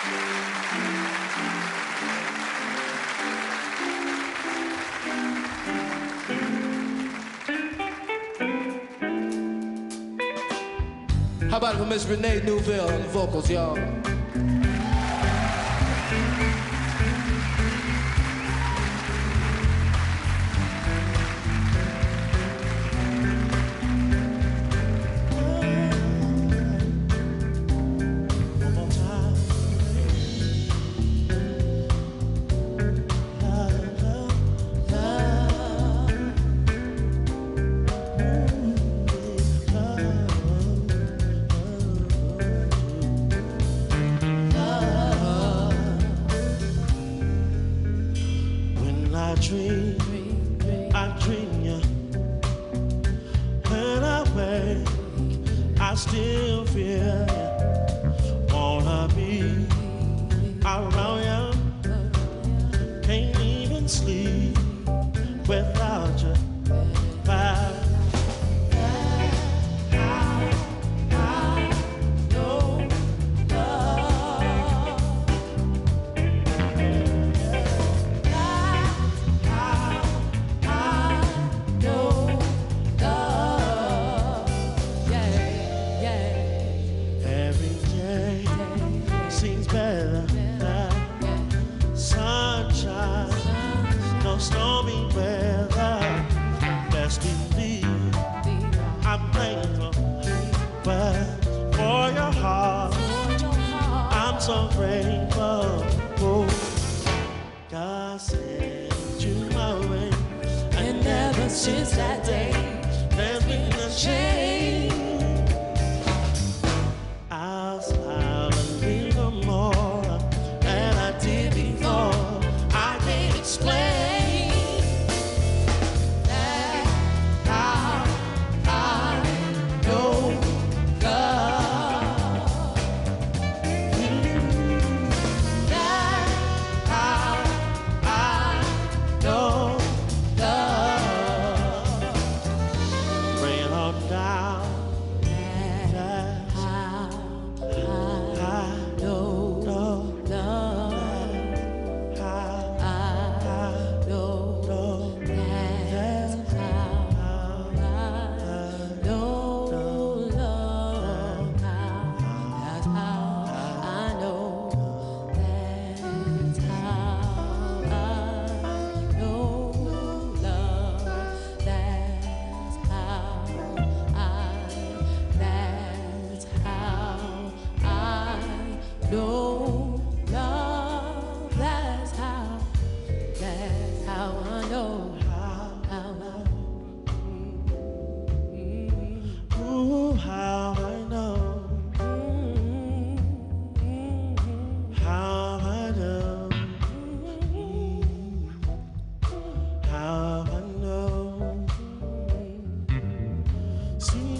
How about for Miss Renee Neufville on vocals, y'all? I still feel Wanna be around you. Can't even sleep without you. I'll you my way. And ever since that day, there's been a change.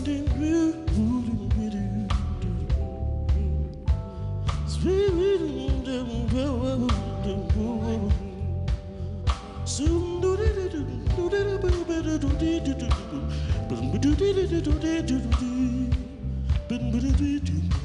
do do do do do